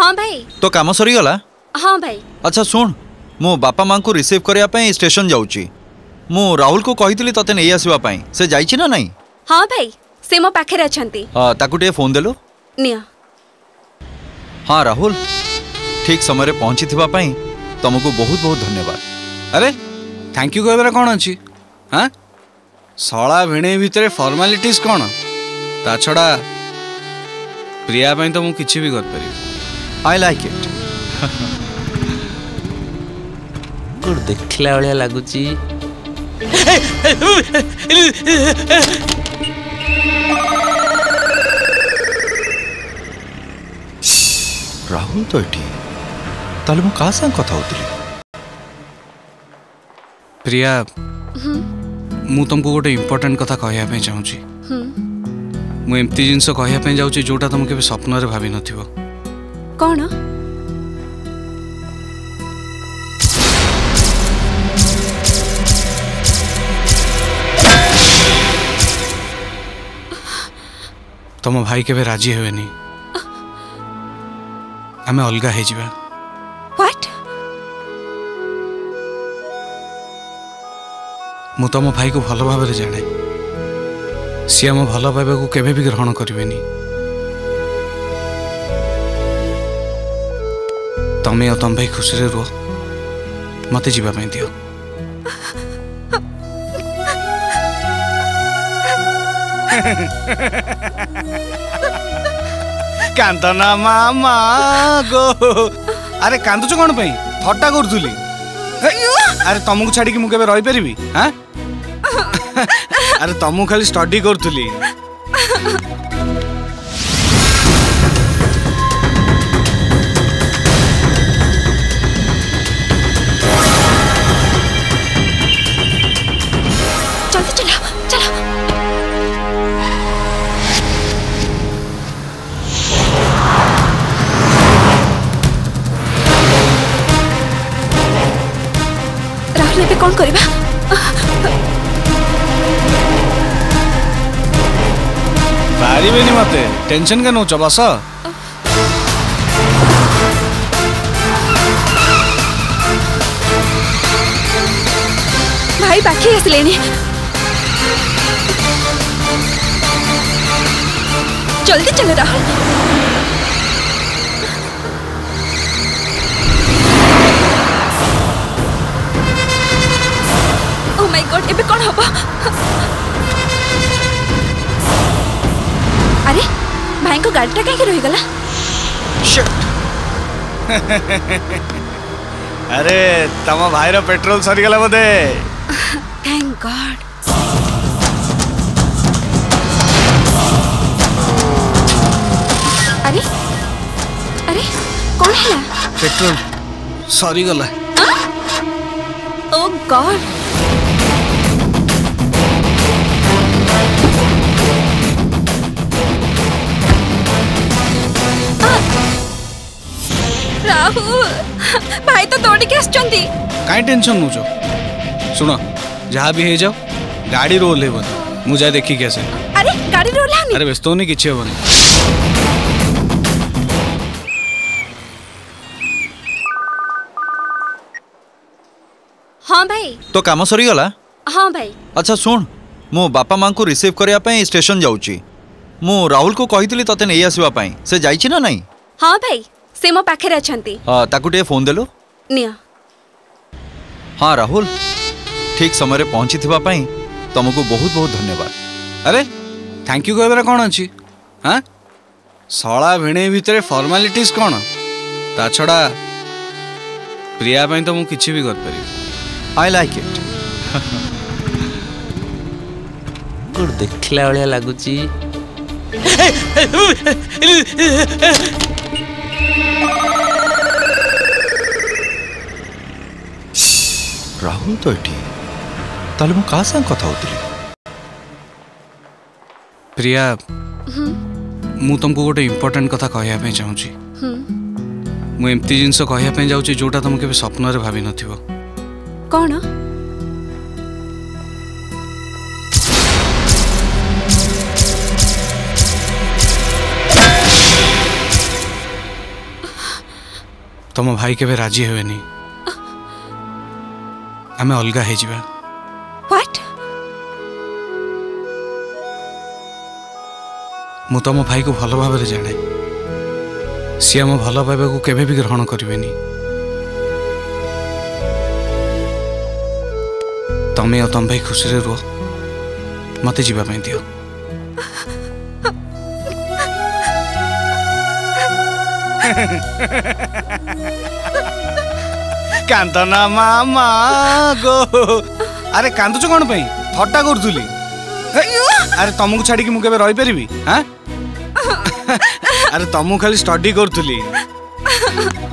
हाँ भाई तो काम सरी गला हाँ भाई अच्छा सुन मो बापा मां को रिसीव करिया पई स्टेशन जाऊ छी मो राहुल को तते नै आसीबा पई से जाई छी ना नहीं हाँ भाई से मो पाखे रह छंती हां ताकुटे फोन देलो निया हां राहुल ठीक समय रे पहुंची पई तुमको बहुत बहुत धन्यवाद अरे थैंक यू कोन कौन हां सळा भिणे भितरे फॉर्मेलिटीज कोन ता ତା प्रिया ପ୍ରିୟା तो मु किछी भी ବି परियो I like it. गुड देखला वाला लागुची राहुल तो एटी ताले मु का संग कथा होतली प्रिया मु तुमको गोटे इंपोर्टेंट कथा कहया पे चाहूची मु एम्ति जिंस कहया पे जाऊची जोटा तुम केबे स्वप्न रे भाबी नथिबो କ'ଣ ତମ ଭାଇ କେବେ ରାଜି ହେବେନି ଆମେ ଅଲଗା ହେଇଯିବା ମୁଁ ତମ ଭାଇକୁ ଭଲ ଭାବରେ ଜାଣେ ସିଏ ଆମ ଭଲ ପାଇବାକୁ କେବେ ବି ଗ୍ରହଣ କରିବେନି ତମେ ଆଉ ତମ ଭାଇ ଖୁସିରେ ରୁହ ମୋତେ ଯିବା ପାଇଁ ଦିଅ କାନ୍ଦନା ମା ମା ଗୋ ଆରେ କାନ୍ଦୁଛୁ କ'ଣ ପାଇଁ ଥଟ୍ଟା କରୁଥିଲି ଆରେ ତମକୁ ଛାଡ଼ିକି ମୁଁ କେବେ ରହିପାରିବି ହାଁ ଆରେ ତମକୁ ଖାଲି ଷ୍ଟଡି କରୁଥିଲି કરીબા બરીબેન માતે ટેન્શન ન ગનો ચબાસા ભાઈ બાકી આસલેની જલ્દી ચાલ રહા माय गॉड एबे कोन हबो अरे भाई को गाड़ी टा काहे रहि गला शिट अरे तमा भाई रो पेट्रोल सरी गला बदे थैंक गॉड अरे अरे कौन है पेट्रोल सरी गला ओ गॉड कहीं टेनसन नौ शुण जहाँ भी जाओ गाड़ी रोल हो तो। जाए देखिक आसे अरे गाड़ी रोल अरे व्यस्त हो कि हम हाँ भाई तो काम सरी गला हाँ भाई अच्छा सुन मो बापा मां को रिसीव करिया पई स्टेशन जाऊ छी मो राहुल को कहितली तते नै आसीबा पई से जाई छी ना नै हाँ भाई से मो पाखे रह छंती हां ताकुटे फोन देलो निया हाँ राहुल ठीक समय पहुँची थी तुमको बहुत बहुत धन्यवाद अरे थैंक यू कहार कौन अच्छी हाँ शला भिणे भितर फर्मालीटीज कौन ता छड़ा प्रिया तो मुझे भी करपर आई लाइक इट देख भाया लगुच তুমি তো এটি তাহলে মু কাহ সাং কথা হতলি প্রিয়া মু তোমাকে গোটে ইম্পর্টান্ট কথা কহিয়া পাই চাহুছি মু এমতি জিনিস কহিয়া পাই যাচ্ছি যোটা তুমি কেবে স্বপ্নরে ভাবি নথিব কোন ତମ ଭାଇ କେବେ ରାଜି ହେବେନି ଆମେ ଅଲଗା ହେଇଯିବା ମୁଁ ତମ ଭାଇକୁ ଭଲ ଭାବରେ ଜାଣେ ସିଏ ଆମ ଭଲ ପାଇବାକୁ କେବେ ବି ଗ୍ରହଣ କରିବେନି ତମେ ଆଉ ତମ ଭାଇ ଖୁସିରେ ରୁହ ମୋତେ ଯିବା ପାଇଁ ଦିଅ Ha ha ha ha ha ha! କାନ୍ଦନା ମା ମା ଗୋ ଆରେ କାନ୍ଦୁଛୁ କ'ଣ ପାଇଁ ଥଟ୍ଟା କରୁଥିଲି ଆରେ ତମକୁ ଛାଡ଼ିକି ମୁଁ କେବେ ରହିପାରିବି ଆଁ ଆରେ ତମକୁ ଖାଲି ଷ୍ଟଡି କରୁଥିଲି